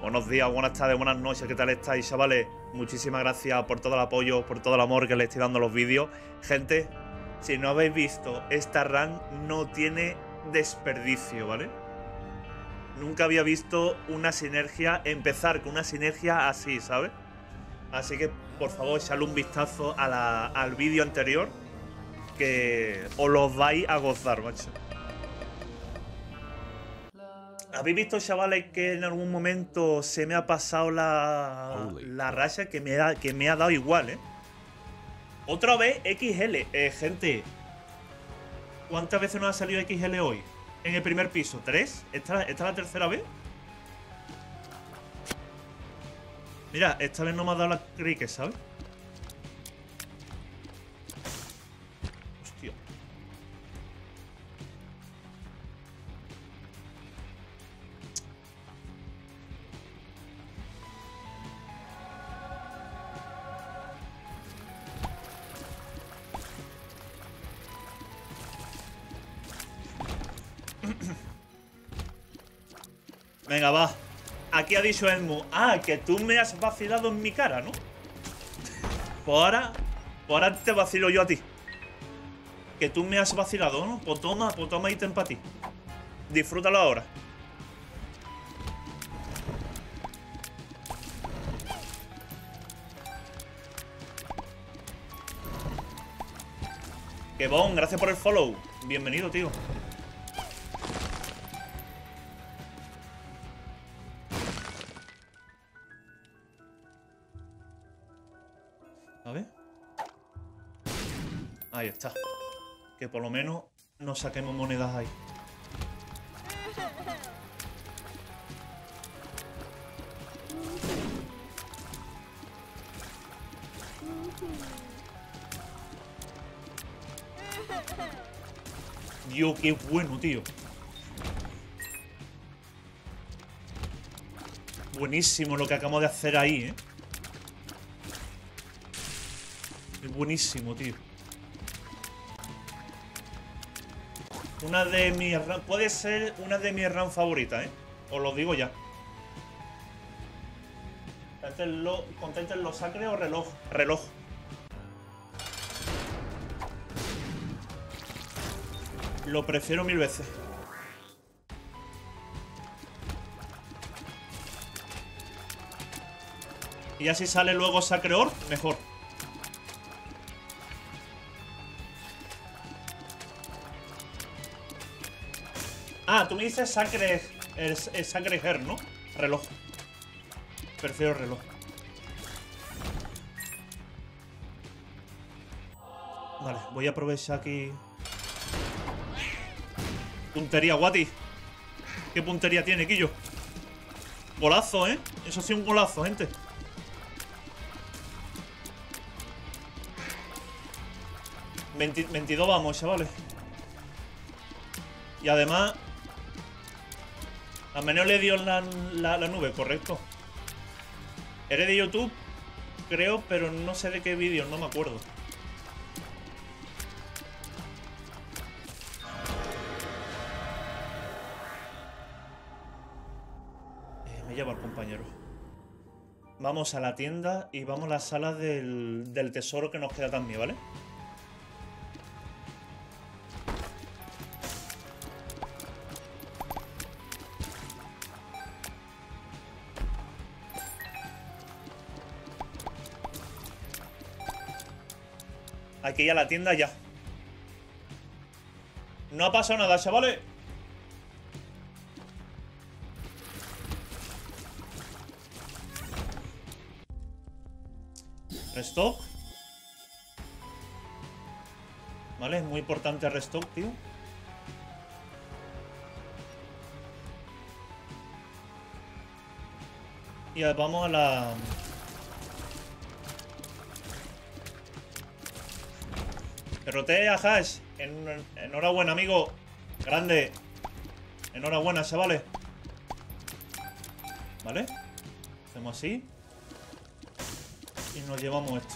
Buenos días, buenas tardes, buenas noches, ¿qué tal estáis, chavales? Muchísimas gracias por todo el apoyo, por todo el amor que le estoy dando a los vídeos. Gente, si no habéis visto, esta run no tiene desperdicio, ¿vale? Nunca había visto una sinergia, empezar con una sinergia así, ¿sabes? Así que, por favor, echadle un vistazo al vídeo anterior, que os lo vais a gozar, macho. ¿Habéis visto, chavales, que en algún momento se me ha pasado la, la racha que me, ha, que me ha dado igual, eh? Otra vez XL. Eh, gente, ¿cuántas veces nos ha salido XL hoy? En el primer piso. ¿Tres? ¿Esta, esta es la tercera vez? Mira, esta vez no me ha dado la cricket, ¿sabes? Venga, va. Aquí ha dicho Edmu. Ah, que tú me has vacilado en mi cara, ¿no? Pues ahora. Pues ahora te vacilo yo a ti. Que tú me has vacilado, ¿no? Pues toma, pues toma ítem para ti. Disfrútalo ahora. Que bon, gracias por el follow. Bienvenido, tío. Que por lo menos no saquemos monedas ahí. Dios, qué bueno, tío. Buenísimo lo que acabamos de hacer ahí, ¿eh? Es buenísimo, tío. Una de mis Puede ser una de mis RAM favoritas, ¿eh? Os lo digo ya. Conténtenlo, sacre o reloj. Reloj. Lo prefiero mil veces. Y así sale luego Sacre Or, mejor. Ah, tú me dices sangre, es, sangre her, ¿no? Reloj. Prefiero reloj. Vale, voy a aprovechar aquí. Puntería, Guati. ¿Qué puntería tiene, Quillo? Golazo, ¿eh? Eso sí, un golazo, gente. Veintidós 22 vamos, chavales. Y además a menos le dio la, la, nube, correcto. Eres de YouTube, creo, pero no sé de qué vídeo, no me acuerdo. Eh, me lleva el compañero. Vamos a la tienda y vamos a la sala del, del tesoro que nos queda también, ¿vale? Que ir a la tienda ya. No ha pasado nada, chavales. Restock. Vale, es muy importante restock, tío. Y vamos a la... derroté a Hash. Enhorabuena, amigo. Grande. Enhorabuena, chavales. ¿Vale? Hacemos así. Y nos llevamos este.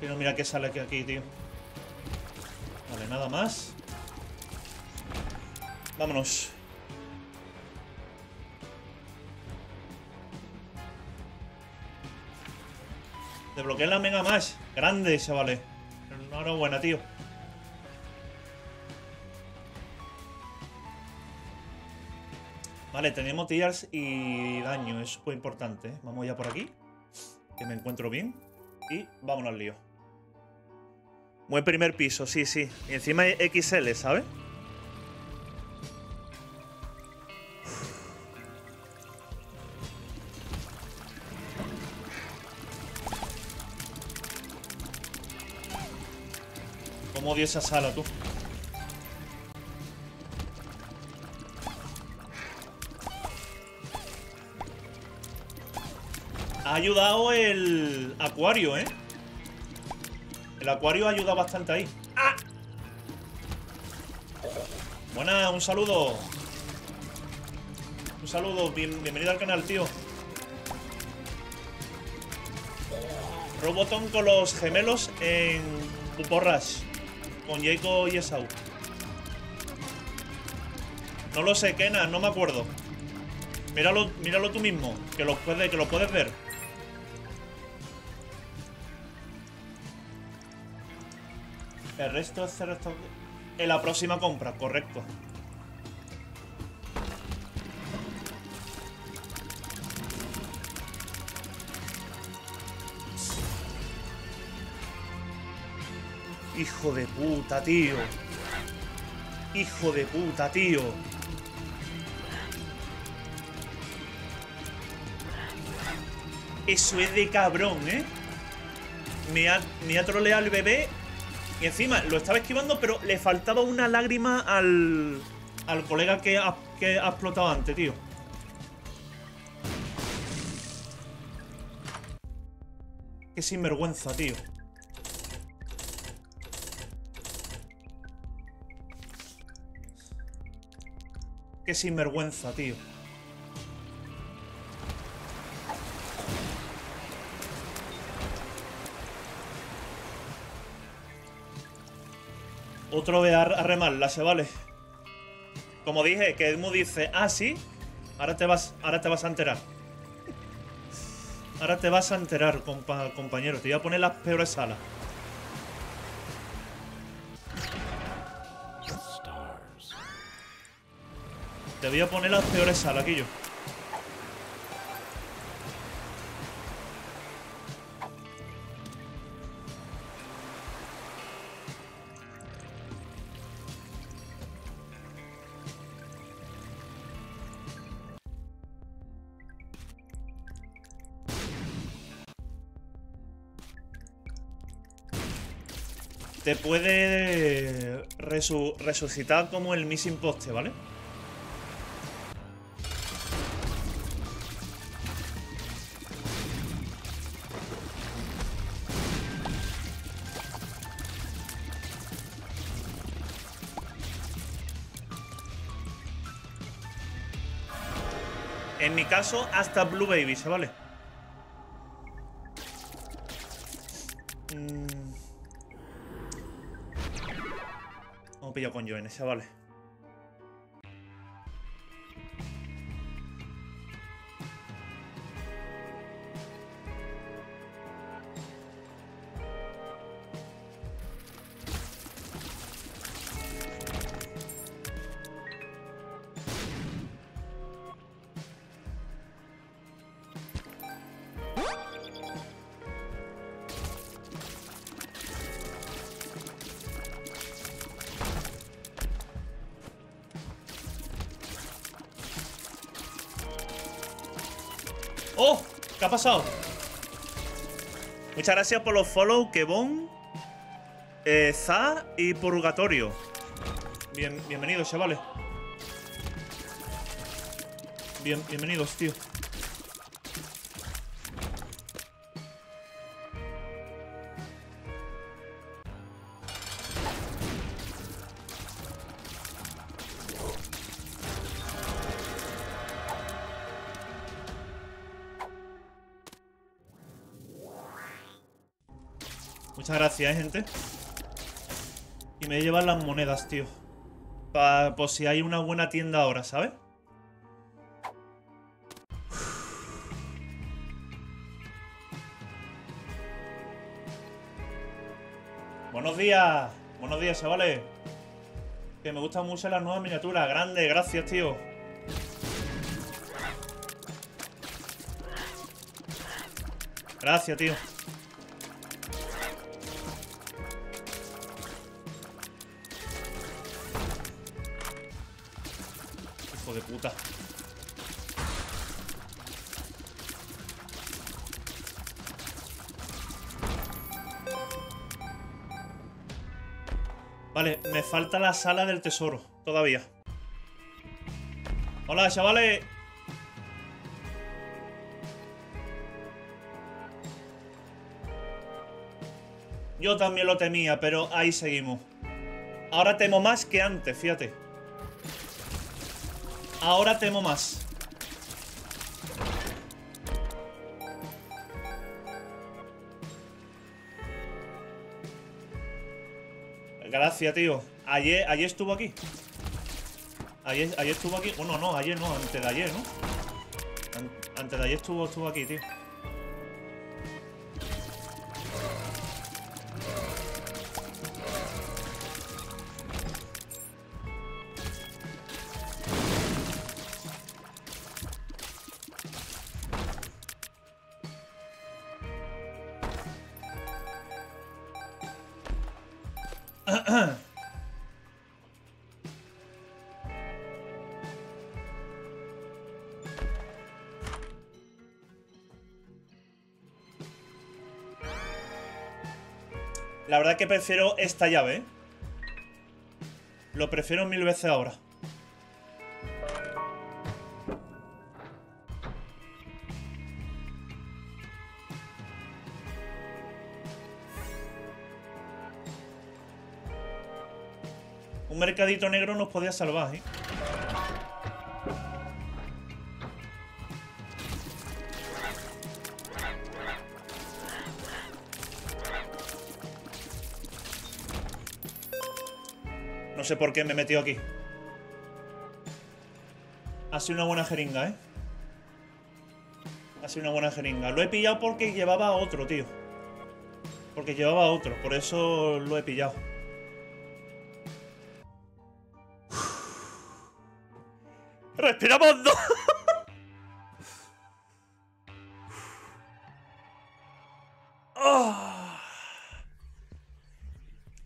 Pero mira que sale aquí, aquí tío. Vale, nada más. Vámonos. Desbloqueé la Mega Mash. Grande, chavales. Enhorabuena, tío. Vale, tenemos tiers y daño. Es muy importante. ¿eh? Vamos ya por aquí. Que me encuentro bien. Y vámonos al lío. Buen primer piso, sí, sí. Y encima hay XL, ¿sabes? ¿Cómo odio esa sala, tú? Ha ayudado el acuario, ¿eh? El acuario ayuda bastante ahí. ¡Ah! Buena, un saludo. Un saludo, bienvenido al canal, tío. Robotón con los gemelos en Puporras. Con Jacob y Esau. No lo sé, Kena, no me acuerdo. Míralo, míralo tú mismo, que lo, puede, que lo puedes ver. El resto es cero En la próxima compra, correcto. Hijo de puta, tío. Hijo de puta, tío. Eso es de cabrón, ¿eh? Me ha, me ha troleado el bebé y encima lo estaba esquivando, pero le faltaba una lágrima al, al colega que ha, que ha explotado antes, tío. Qué sinvergüenza, tío. Qué sinvergüenza, tío. Otro ve a, remarla, se vale. Como dije, que Edmu dice, ah, sí, ahora te vas, ahora te vas a enterar. Ahora te vas a enterar, compañero. Te voy a poner las peores salas. Te voy a poner las peores yo. te puede resucitar como el missing poste, ¿vale? Caso, hasta Blue Baby, ¿se vale? pillado con Joen, vale. Muchas gracias por los follow, Kebon, eh, Za y Purgatorio. Bien, bienvenidos, chavales. Bien, bienvenidos, tío. Muchas gracias, ¿eh, gente. Y me voy a llevar las monedas, tío. Para por si hay una buena tienda ahora, ¿sabes? Buenos días. Buenos días, chavales. Que me gustan mucho las nuevas miniaturas. Grande, gracias, tío. Gracias, tío. Falta la sala del tesoro, todavía. Hola, chavales. Yo también lo temía, pero ahí seguimos. Ahora temo más que antes, fíjate. Ahora temo más. Gracias, tío. Ayer, ayer estuvo aquí. Ayer, ayer estuvo aquí. Bueno, no, ayer no, antes de ayer, ¿no? antes de ayer estuvo, estuvo aquí, tío. La verdad que prefiero esta llave, ¿eh? Lo prefiero mil veces ahora. Un mercadito negro nos podía salvar, ¿eh? No sé por qué me he metido aquí. Ha sido una buena jeringa, ¿eh? Ha sido una buena jeringa. Lo he pillado porque llevaba otro, tío. Porque llevaba otro. Por eso lo he pillado. ¡Respiramos dos!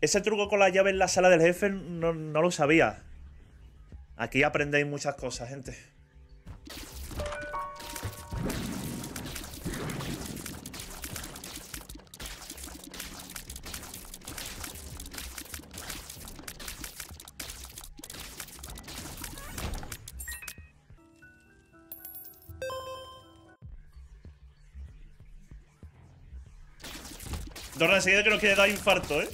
Ese truco con la llave en la sala del jefe no, lo sabía. Aquí aprendéis muchas cosas, gente. Dorna, enseguida que nos quiere dar infarto, ¿eh?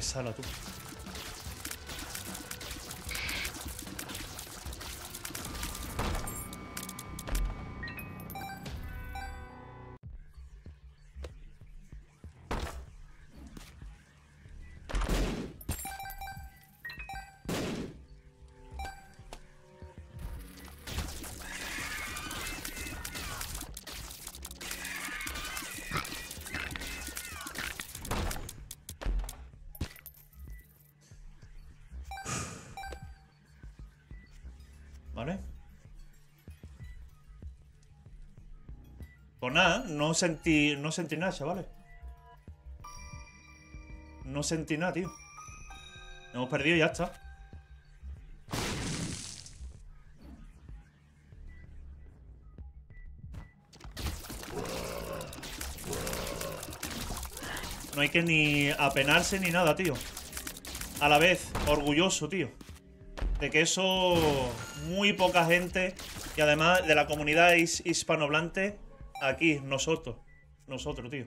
Sala, tú. Nada, no sentí, no sentí nada, chavales. No sentí nada, tío. Hemos perdido y ya está. No hay que ni apenarse ni nada, tío. A la vez, orgulloso, tío. De que eso muy poca gente y además de la comunidad hispanohablante Aquí, nosotros. Nosotros, tío.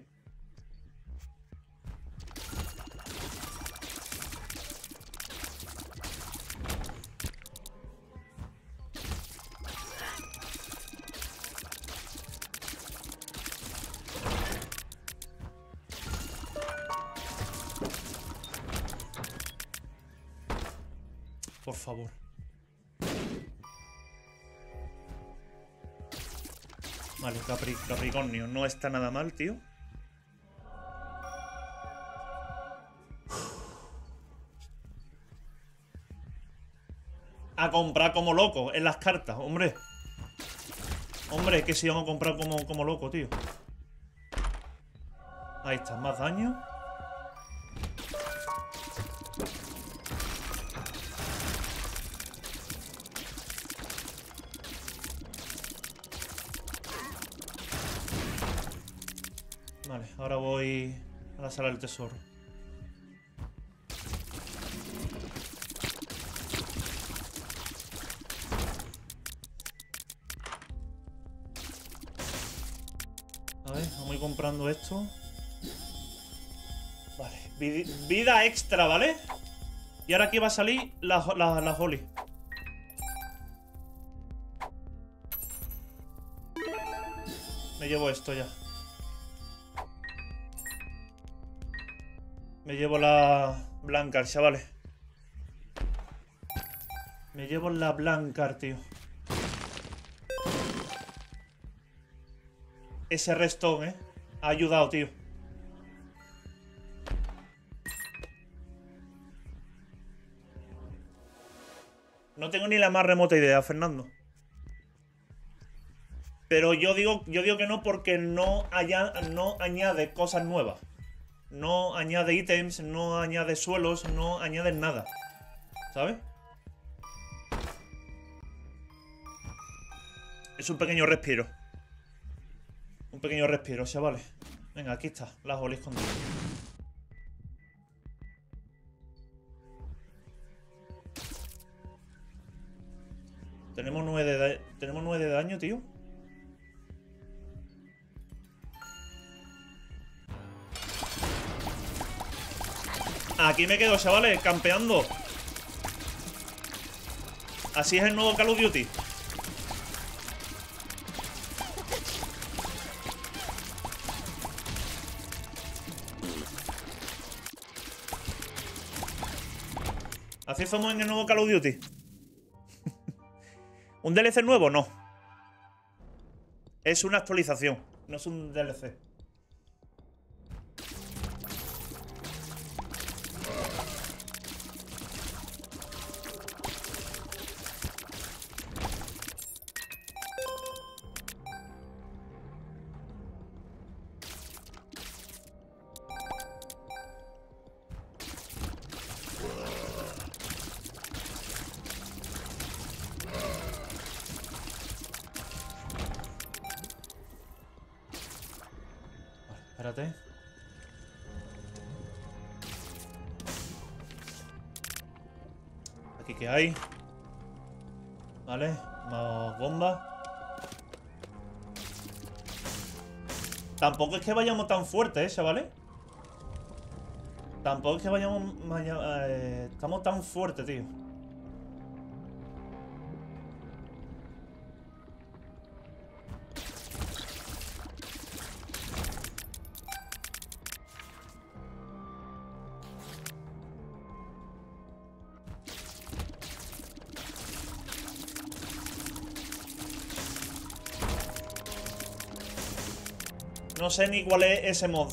Capricornio. No está nada mal, tío. A comprar como loco en las cartas, hombre. Hombre, que si vamos a comprar como, como loco, tío. Ahí está, más daño. A la sala del tesoro. A ver, vamos a ir comprando esto. Vale, vid- vida extra, ¿vale? Y ahora aquí va a salir la, la, la Holly. Me llevo esto ya. Me llevo la Blancar, chavales. Me llevo la Blancar, tío. Ese restón, ¿eh? Ha ayudado, tío. No tengo ni la más remota idea, Fernando. Pero yo digo, yo digo que no porque no, haya, no añade cosas nuevas. No añade ítems, no añade suelos, no añade nada. ¿Sabes? Es un pequeño respiro. Un pequeño respiro, chavales. Venga, aquí está, la Holly escondida. Tenemos nueve de, da- tenemos de daño, tío. Aquí me quedo, chavales, campeando. Así es el nuevo Call of Duty. Así somos en el nuevo Call of Duty. ¿Un DLC nuevo? No. Es una actualización, no es un DLC. Tampoco es que vayamos tan fuertes, ¿eh, chavales? Tampoco es que vayamos... vaya- eh, estamos tan fuertes, tío. Sé ni cuál es ese mod.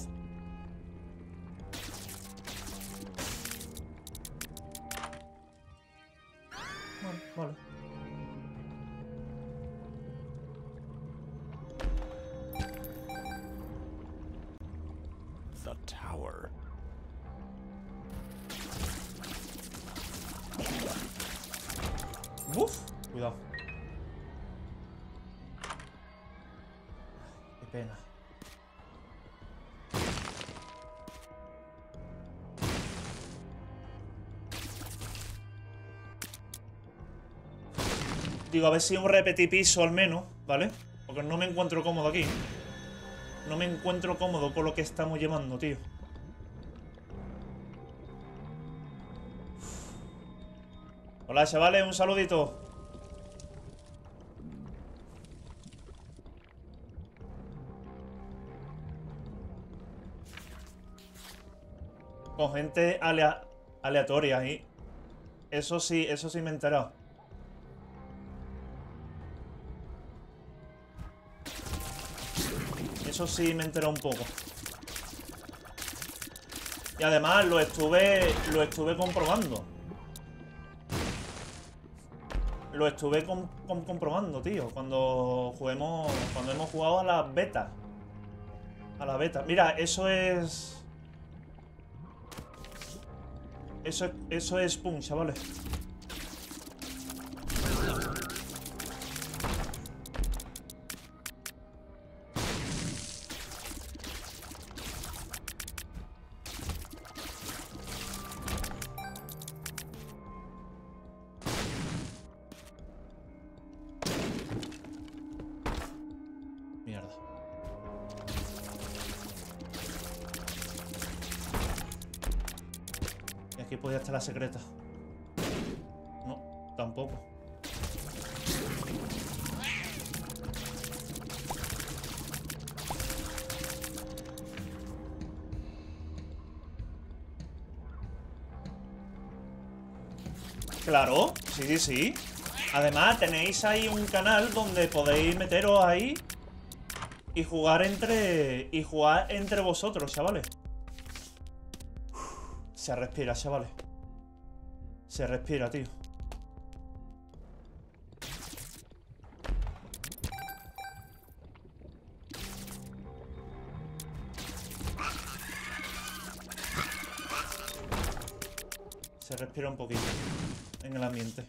Digo, a ver si un repetipiso al menos, ¿vale? Porque no me encuentro cómodo aquí. No me encuentro cómodo con lo que estamos llevando, tío. Hola, chavales, un saludito. Con gente aleatoria ahí. Eso sí, eso sí me he enterado. Eso sí me he enterado un poco. Y además lo estuve, lo estuve comprobando. Lo estuve comprobando, tío. Cuando juguemos. Cuando hemos jugado a la beta. A la beta. Mira, eso es. Eso, eso es pum, chavales. Sí. Además, tenéis ahí un canal donde podéis meteros ahí y jugar entre. y jugar entre vosotros, chavales. Se respira, chavales. Se respira, tío. Se respira un poquito en el ambiente.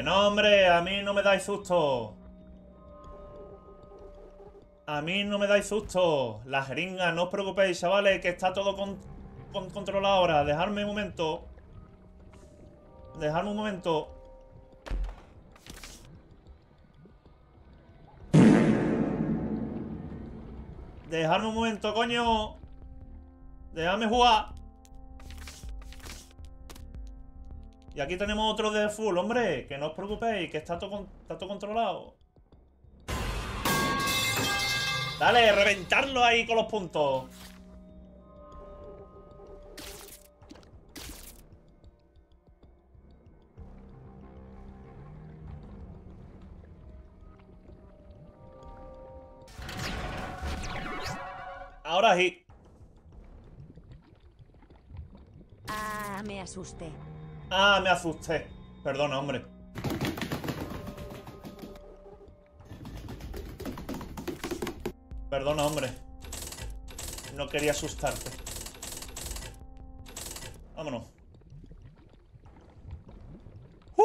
No, hombre, a mí no me dais susto. A mí no me dais susto. La jeringa, no os preocupéis, chavales, que está todo con, controlado ahora. Dejadme un momento. Dejadme un momento. Dejadme un momento, coño. Dejadme jugar. Y aquí tenemos otro de full, hombre. Que no os preocupéis, que está todo, controlado. Dale, reventarlo ahí con los puntos. Ahora sí. Ah, me asusté. Ah, me asusté. Perdona, hombre. Perdona, hombre. No quería asustarte. Vámonos. ¡Uh!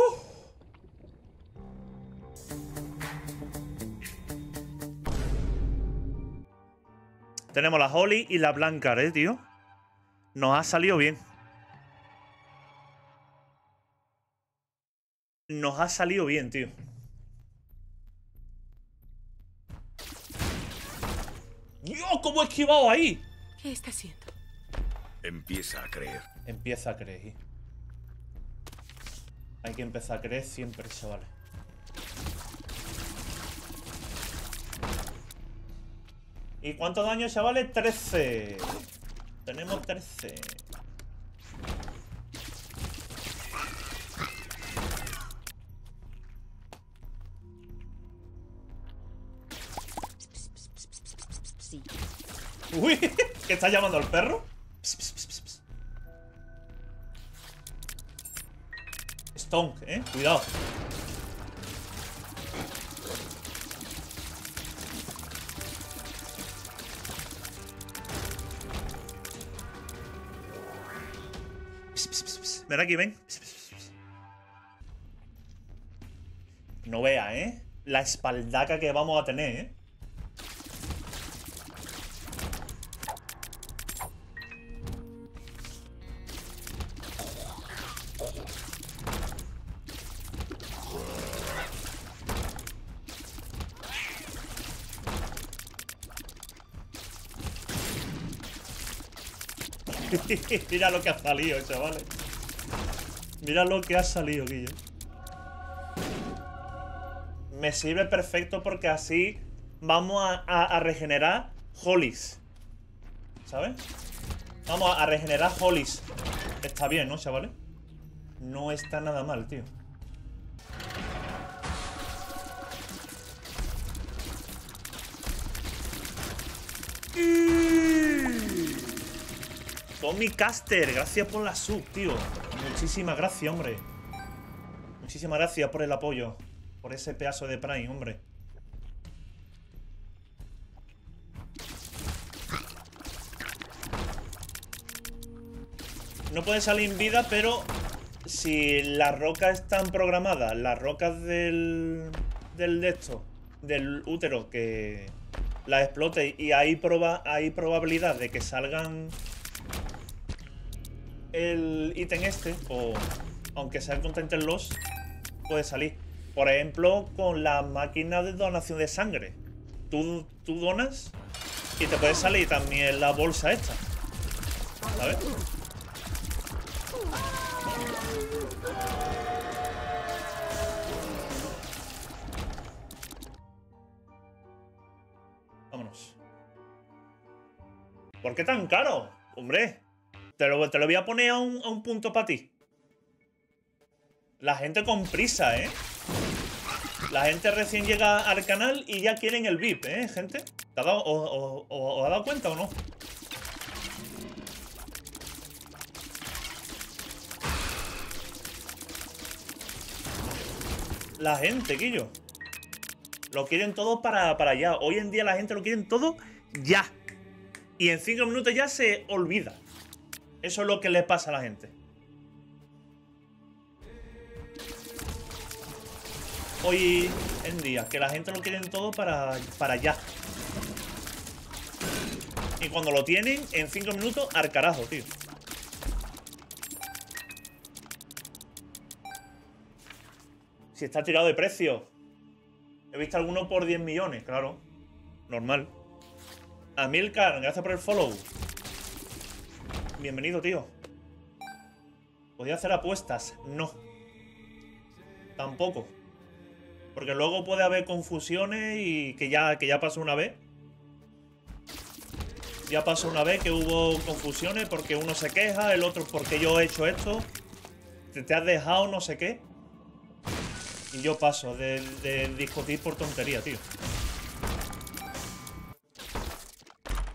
Tenemos la Holly y la Blanca, ¿eh, tío? Nos ha salido bien. Nos ha salido bien, tío. ¡Dios! ¿Cómo he esquivado ahí? ¿Qué está haciendo? Empieza a creer. Empieza a creer. Hay que empezar a creer siempre, chavales. ¿Y cuánto daño, chavales? 13. Tenemos 13. Uy, ¿qué está llamando al perro? Stonk, ¿eh? Cuidado. Pss, pss, pss, pss. Ven aquí, ven. Pss, pss, pss, pss. No vea, ¿eh? La espaldaca que vamos a tener, ¿eh? Mira lo que ha salido, chavales. Mira lo que ha salido, Guillo. Me sirve perfecto porque así vamos a, regenerar Hollis. ¿Sabes? Vamos a, a regenerar Hollis. Está bien, ¿no, chavales? No está nada mal, tío. Tommy Caster, gracias por la sub, tío. Muchísimas gracias, hombre. Muchísimas gracias por el apoyo. Por ese pedazo de Prime, hombre. No puede salir en vida, pero si las rocas están programadas, las rocas del, del de esto, del útero, que las explote y hay, proba, hay probabilidad de que salgan el ítem este, o aunque sea content loss, puede salir. Por ejemplo, con la máquina de donación de sangre. Tú, tú donas y te puede salir también la bolsa esta. ¿Sabes? Vámonos. ¿Por qué tan caro? Hombre, te lo, te lo voy a poner a un, a un punto para ti. La gente con prisa, ¿eh? La gente recién llega al canal y ya quieren el VIP, ¿eh, gente? ¿Te has dado, o, o- ¿Os ha dado cuenta o no? La gente, Quillo. Lo quieren todo para, para allá. Hoy en día la gente lo quieren todo ya. Y en cinco minutos ya se olvida. Eso es lo que le pasa a la gente. Hoy en día, que la gente lo quieren todo para, para allá. Y cuando lo tienen, en cinco minutos, al carajo, tío. Si está tirado de precio. He visto alguno por 10 millones, claro. Normal. Amilcar, gracias por el follow. Bienvenido, tío. ¿Podía hacer apuestas? No. Tampoco. Porque luego puede haber confusiones y que ya, que ya pasó una vez. Ya pasó una vez que hubo confusiones porque uno se queja, el otro porque yo he hecho esto. Te, has dejado no sé qué. Y yo paso de discutir por tontería, tío.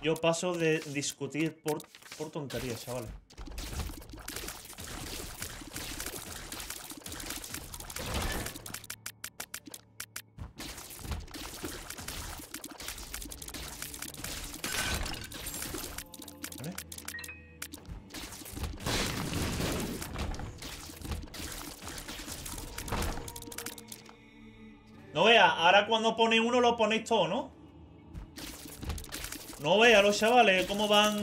Yo paso de discutir por, por tontería, chavales. ¿Vale? No vea, ahora cuando pone uno lo ponéis todo, ¿no? No vea los chavales cómo van.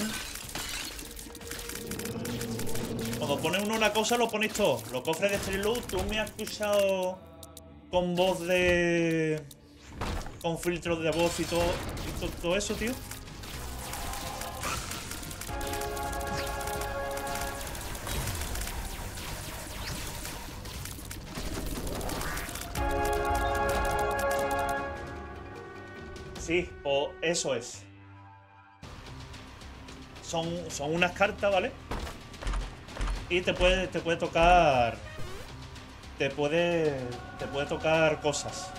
Pone uno una cosa lo ponéis todo. Los cofres de Street tú me has escuchado con voz de. con filtros de voz y todo, y to- todo eso, tío. Sí, o eso es. Son, son unas cartas, ¿vale? Y te puede, te puede tocar... Te puede... Te puede tocar cosas.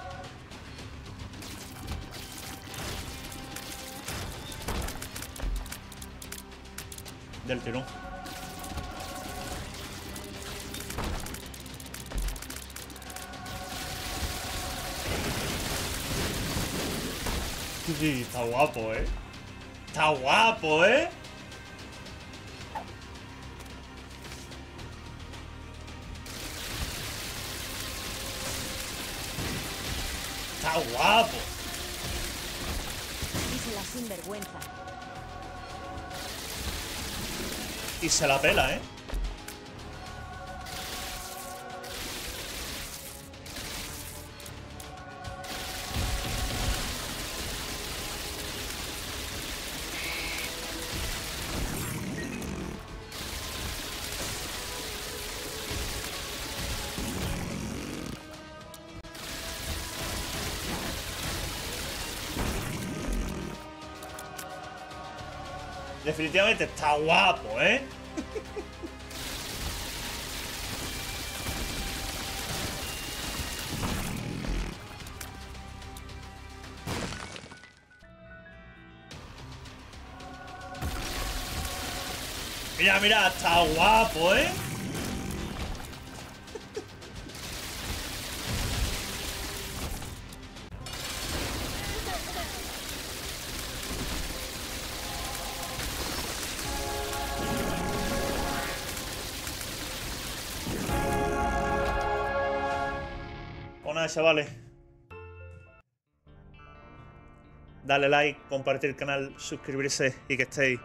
Del tirón. Sí, está guapo, ¿eh? Está guapo, ¿eh? Está guapo. Dísela sin vergüenza. Y se la pela, ¿eh? Definitivamente está guapo, ¿eh? Mira, mira, está guapo, ¿eh? Chavales. Dale like, compartir el canal, suscribirse y que estéis